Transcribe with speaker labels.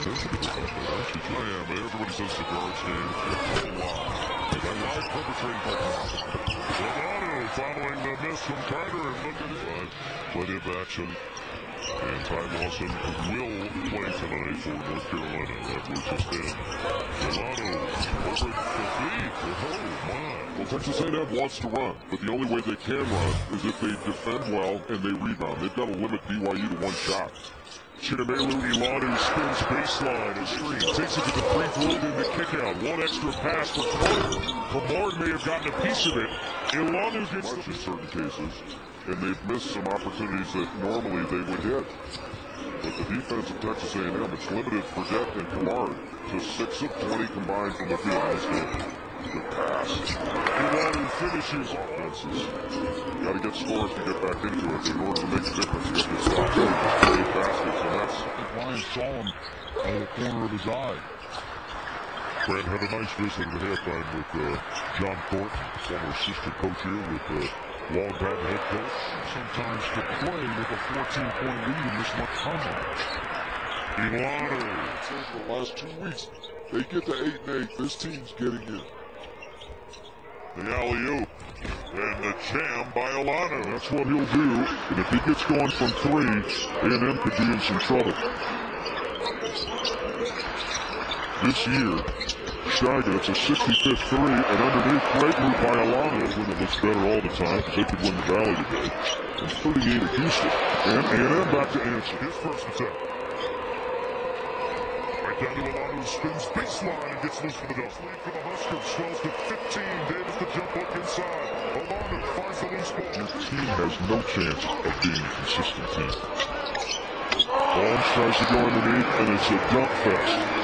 Speaker 1: I am. Everybody says the guards game. It's a lie. It's a lie perpetrated by Lovato following the miss from Carter and look at. Plenty of action. And Ty Lawson will play tonight for North Carolina. That was just in. Lovato the. Oh, my. Well, Texas A&M wants to run, but the only way they can run is if they defend well and they rebound. They've got to limit BYU to one shot. Chinemelu Elonu spins baseline and screen. Takes it to the free throw, then the kick out. One extra pass for Carter. Cummard may have gotten a piece of it. Elonu gets much in certain cases, and they've missed some opportunities that normally they would hit. But the defense of Texas A&M, it's limited for Fredette and Cummard to 6 of 20 combined from the field. Good pass. Elonu finishes offenses. Got to get scores to get back into it. In order to make a difference, you have to stop. Eight baskets, and that's
Speaker 2: Ryan saw him out of the corner of his eye.
Speaker 1: Brad had a nice visit at halftime with uh, John Thornton, former assistant coach here with the uh, longtime head coach.
Speaker 2: Sometimes to play with a 14-point lead in this much.
Speaker 1: Elonu.
Speaker 3: For the last two weeks, they get to 8 and 8. This team's getting in.
Speaker 1: The alley-oop. And the jam by Elonu.
Speaker 2: That's what he'll do. And if he gets going from three, A&M could be in some trouble. This year, Steiger, it's a 65th three, and underneath, great move by Elonu when it looks better all the time because they could win the Valley today. And 38 at Houston. And A&M back to answer.
Speaker 1: His first attempt. Right down to Elonu, spins baseline and gets loose for the dunk. Lead for the Huskers, swells to 15. Davis the jump hook inside. Elonu finds the loose ball.
Speaker 2: This team has no chance of being a consistent team. Holmes tries to go underneath, and it's a dunk fest.